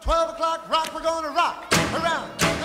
12 o'clock rock, we're gonna rock around.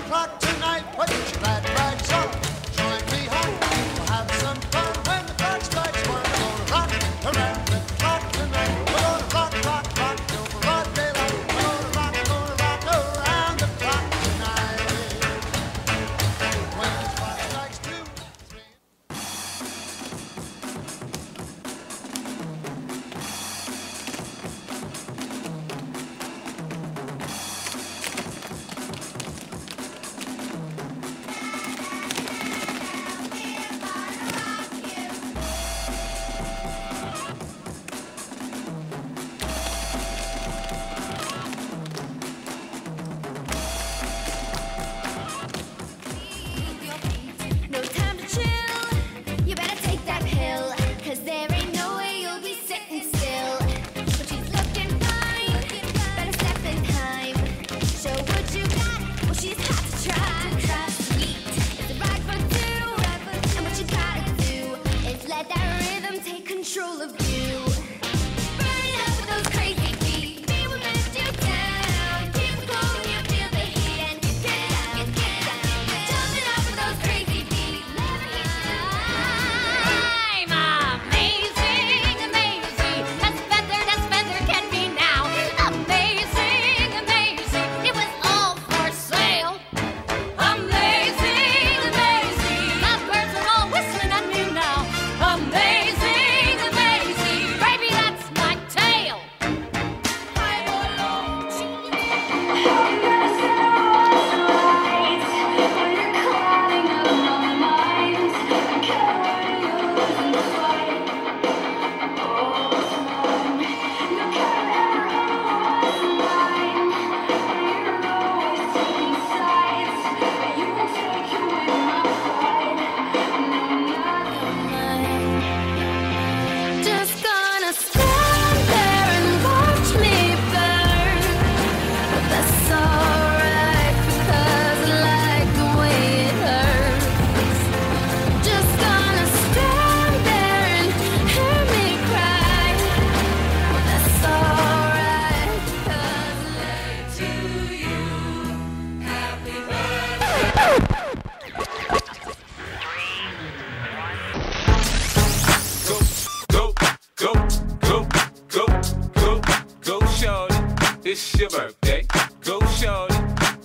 your birthday. Go shorty.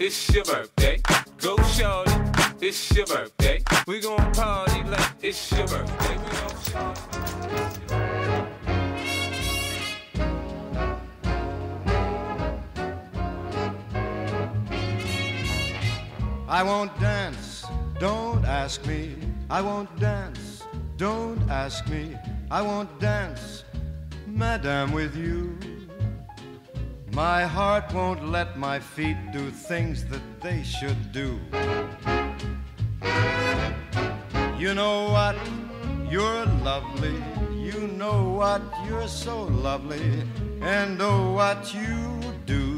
It's your birthday. Go shorty. It's your birthday. We gon' party like it's your birthday. We. I won't dance, don't ask me. I won't dance, don't ask me. I won't dance, madam, with you. My heart won't let my feet do things that they should do. You know what? You're lovely. You know what? You're so lovely. And oh, what you do.